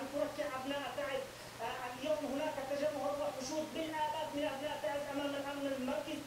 أن تركع أبناء تعز آه، اليوم هناك تجمع وحشود بالآلاف من أبناء تعز أمام الأمن المركزي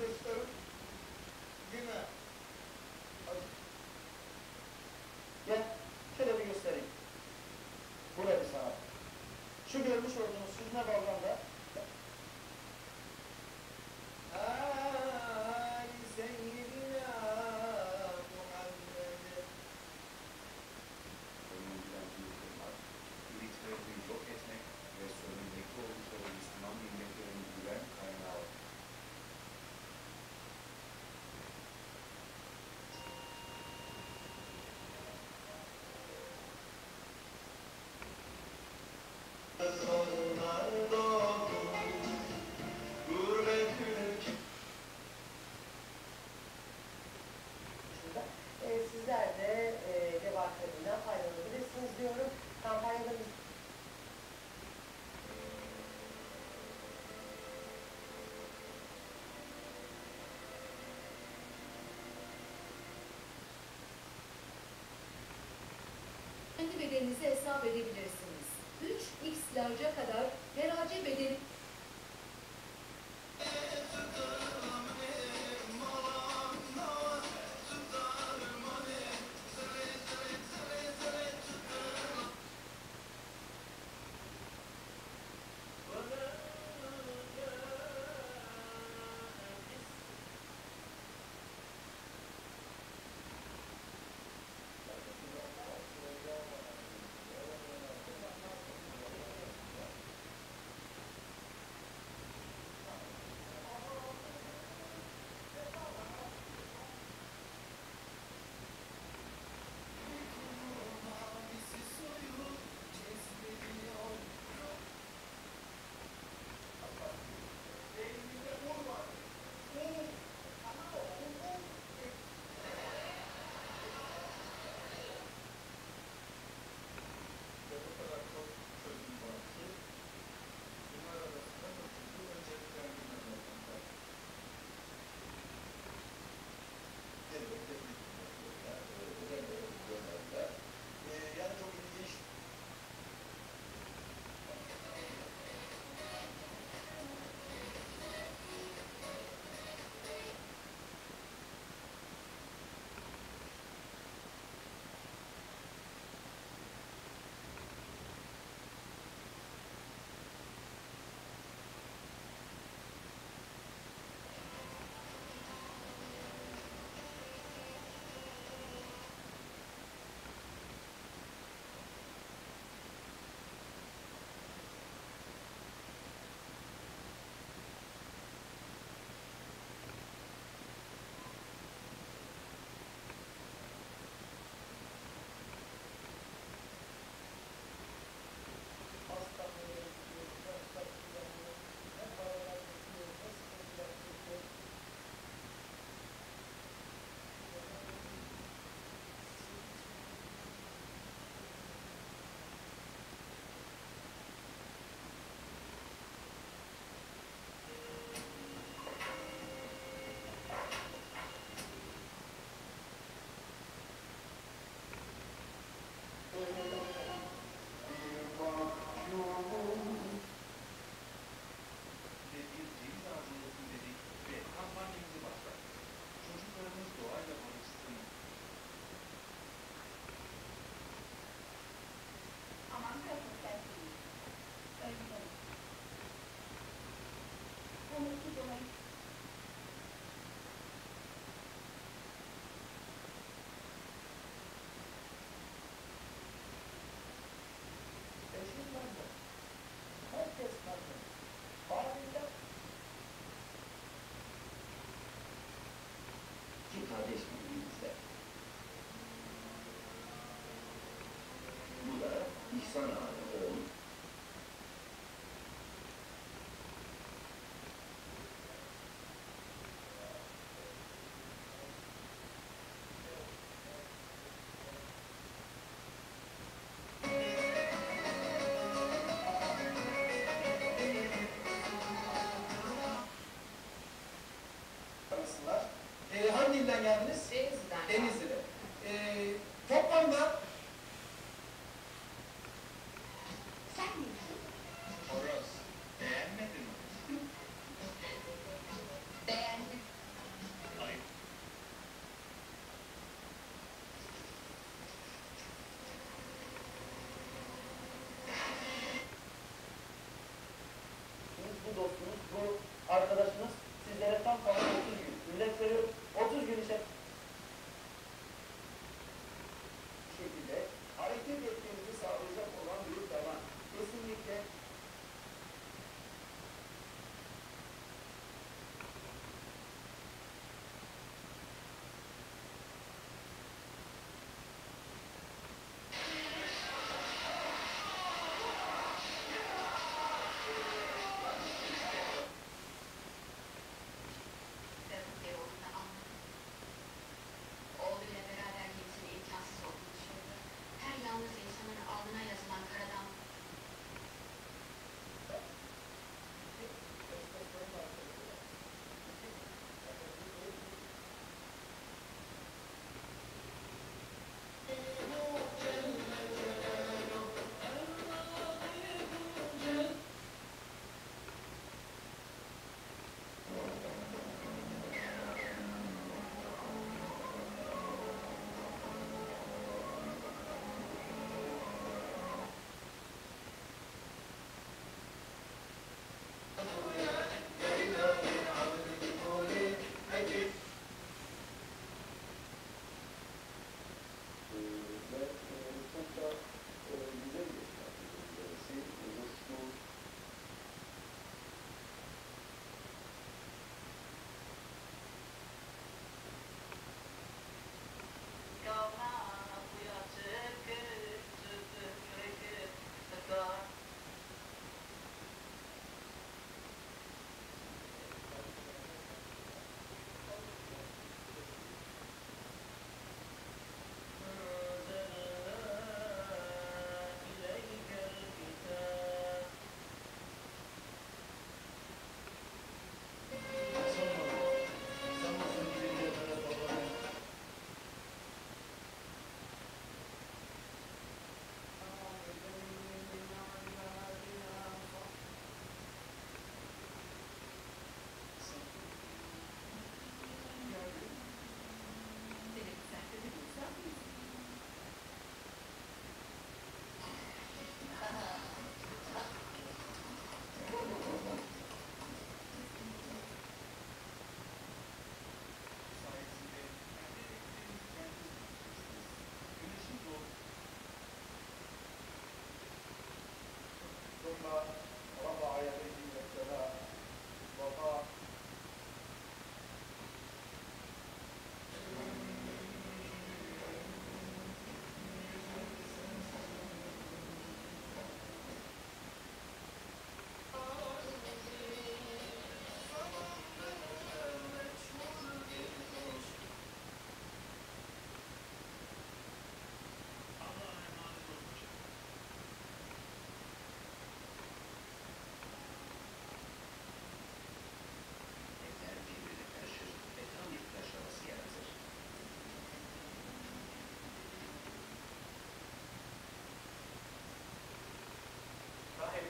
kardeşlerim yine gel şöyle bir göstereyim. Burayı sana. Şu görmüş olduğunuz süzme balda bedeninizi hesap edebilirsiniz. 3x large'a kadar herace bedeni E, hangi ilden geldiniz? Denizli'den. Denizli'de. E, toplamda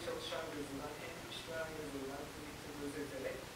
çalışan gözünden hem işveren gözünden Twitter gözeterek